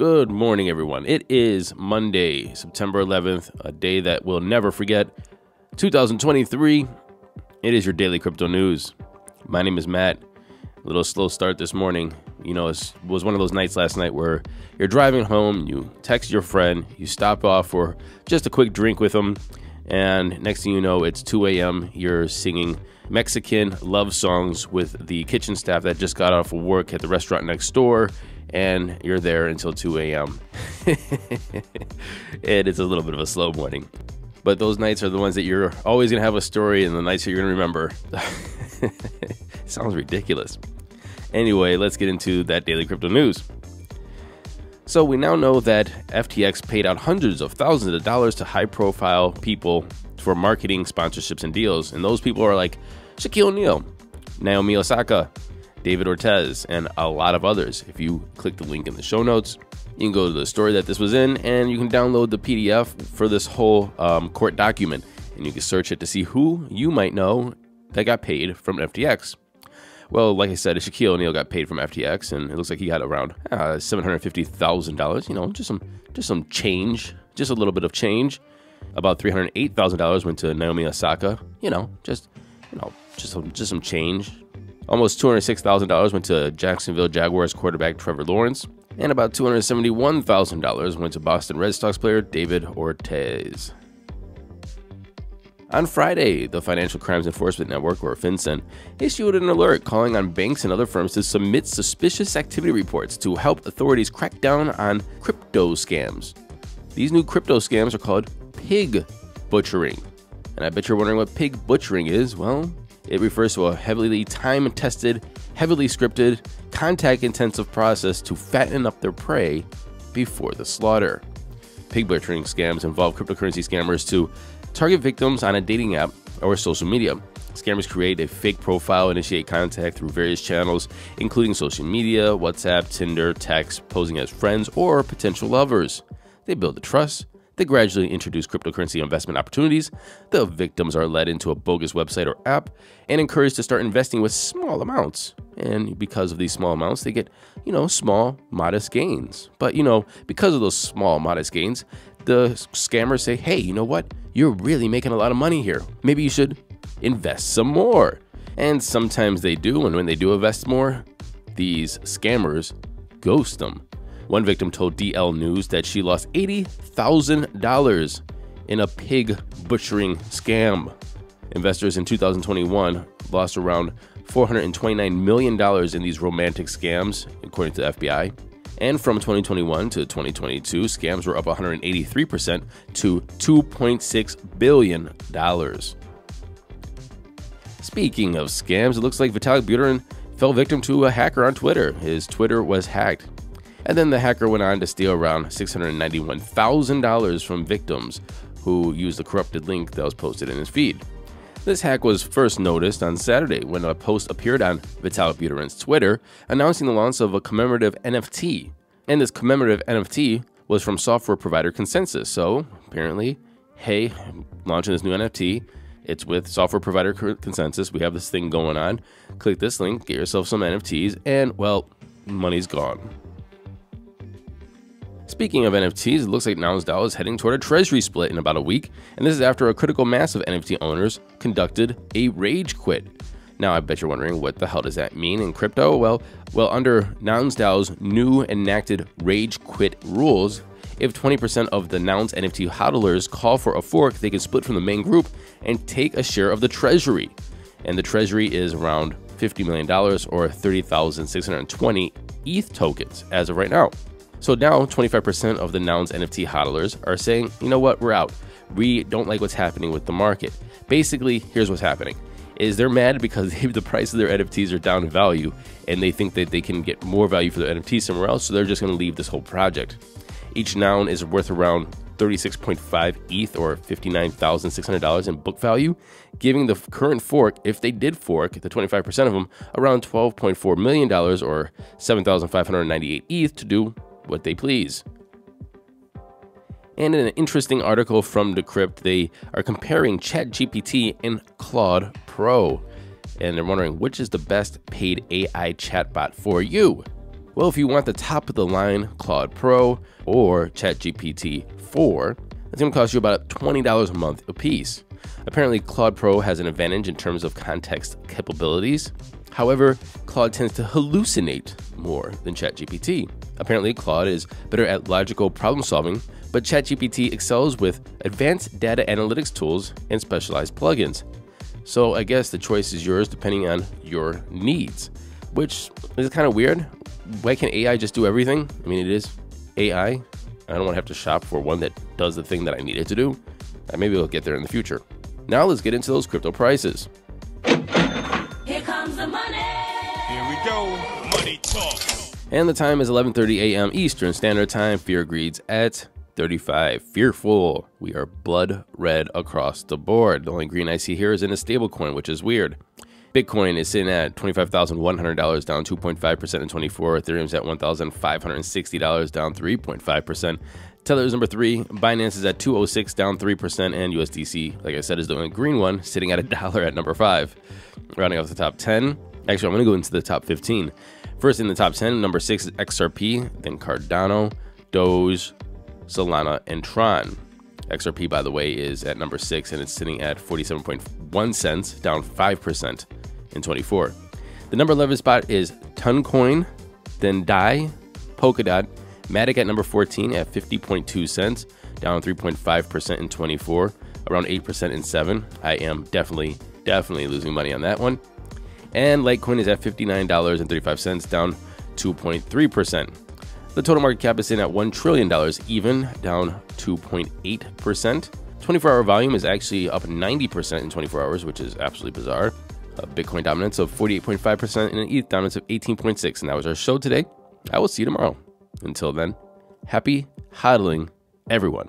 Good morning, everyone. It is Monday, September 11th, a day that we'll never forget. 2023. It is your daily crypto news. My name is Matt. A little slow start this morning. You know, it was one of those nights last night where you're driving home, you text your friend, you stop off for just a quick drink with them, and next thing you know, it's 2 a.m. You're singing Mexican love songs with the kitchen staff that just got off of work at the restaurant next door, and you're there until 2 a.m. and it's a little bit of a slow morning. But those nights are the ones that you're always going to have a story, and the nights that you're going to remember. Sounds ridiculous. Anyway, let's get into that daily crypto news. So, we now know that FTX paid out hundreds of thousands of dollars to high profile people for marketing, sponsorships, and deals. And those people are like Shaquille O'Neal, Naomi Osaka, David Ortiz, and a lot of others. If you click the link in the show notes, you can go to the story that this was in and you can download the PDF for this whole um, court document. And you can search it to see who you might know that got paid from FTX. Well, like I said, Shaquille O'Neal got paid from FTX, and it looks like he got around uh, seven hundred fifty thousand dollars. You know, just some just some change, just a little bit of change. About three hundred eight thousand dollars went to Naomi Osaka. You know, just you know, just some just some change. Almost two hundred six thousand dollars went to Jacksonville Jaguars quarterback Trevor Lawrence, and about two hundred seventy one thousand dollars went to Boston Red Sox player David Ortiz. On Friday, the Financial Crimes Enforcement Network, or FinCEN, issued an alert calling on banks and other firms to submit suspicious activity reports to help authorities crack down on crypto scams. These new crypto scams are called pig butchering. And I bet you're wondering what pig butchering is. Well, it refers to a heavily time tested, heavily scripted, contact intensive process to fatten up their prey before the slaughter. Pig butchering scams involve cryptocurrency scammers to Target victims on a dating app or social media. Scammers create a fake profile, initiate contact through various channels, including social media, WhatsApp, Tinder, text, posing as friends or potential lovers. They build the trust. They gradually introduce cryptocurrency investment opportunities. The victims are led into a bogus website or app and encouraged to start investing with small amounts. And because of these small amounts, they get, you know, small, modest gains. But, you know, because of those small, modest gains, the scammers say, hey, you know what? You're really making a lot of money here. Maybe you should invest some more. And sometimes they do, and when they do invest more, these scammers ghost them. One victim told DL News that she lost $80,000 in a pig butchering scam. Investors in 2021 lost around $429 million in these romantic scams, according to the FBI. And from 2021 to 2022, scams were up 183% to $2.6 billion. Speaking of scams, it looks like Vitalik Buterin fell victim to a hacker on Twitter. His Twitter was hacked. And then the hacker went on to steal around $691,000 from victims who used the corrupted link that was posted in his feed. This hack was first noticed on Saturday when a post appeared on Vitalik Buterin's Twitter announcing the launch of a commemorative NFT. And this commemorative NFT was from software provider ConsenSys. So apparently, hey, launching this new NFT. It's with software provider ConsenSys. We have this thing going on. Click this link, get yourself some NFTs, and well, money's gone. Speaking of NFTs, it looks like Nouns DAO is heading toward a treasury split in about a week, and this is after a critical mass of NFT owners conducted a rage quit. Now, I bet you're wondering what the hell does that mean in crypto? Well, well, under Nouns DAO's new enacted rage quit rules, if 20% of the Nouns NFT hodlers call for a fork, they can split from the main group and take a share of the treasury. And the treasury is around $50 million or 30,620 ETH tokens as of right now. So now 25% of the Nouns NFT hodlers are saying, you know what, we're out. We don't like what's happening with the market. Basically, here's what's happening. Is they're mad because the price of their NFTs are down in value and they think that they can get more value for their NFT somewhere else, so they're just going to leave this whole project. Each noun is worth around 36.5 ETH or $59,600 in book value, giving the current fork, if they did fork, the 25% of them, around $12.4 million or 7,598 ETH to do what they please. And in an interesting article from Decrypt, they are comparing ChatGPT and Claude Pro. And they're wondering which is the best paid AI chatbot for you. Well, if you want the top of the line Claude Pro or ChatGPT 4, it's going to cost you about $20 a month apiece. Apparently, Claude Pro has an advantage in terms of context capabilities. However, Claude tends to hallucinate more than ChatGPT. Apparently, Claude is better at logical problem solving, but ChatGPT excels with advanced data analytics tools and specialized plugins. So I guess the choice is yours depending on your needs, which is kind of weird. Why can't AI just do everything? I mean, it is AI. I don't want to have to shop for one that does the thing that I need it to do. Uh, maybe we'll get there in the future. Now let's get into those crypto prices. Here comes the money. Here we go. Money talk. And the time is 11:30 a.m. Eastern Standard Time. Fear greeds at 35. Fearful. We are blood red across the board. The only green I see here is in a stablecoin, which is weird. Bitcoin is sitting at $25,100, down 2.5% in 24. Ethereum's at $1,560, down 3.5%. Tether is number three. Binance is at 206, down 3%. And USDC, like I said, is the only green one, sitting at a dollar at number five. Rounding off the top 10. Actually, I'm going to go into the top 15. First in the top 10, number six is XRP, then Cardano, Doge, Solana, and Tron. XRP, by the way, is at number six and it's sitting at 47.1 cents, down 5% in 24. The number 11 spot is Toncoin, then DAI, Polkadot, Matic at number 14 at 50.2 cents, down 3.5% in 24, around 8% in 7. I am definitely, definitely losing money on that one. And Litecoin is at $59.35, down 2.3%. The total market cap is in at $1 trillion, even, down 2.8%. 24 hour volume is actually up 90% in 24 hours, which is absolutely bizarre. A Bitcoin dominance of 48.5% and an ETH dominance of 18.6. And that was our show today. I will see you tomorrow. Until then, happy hodling, everyone.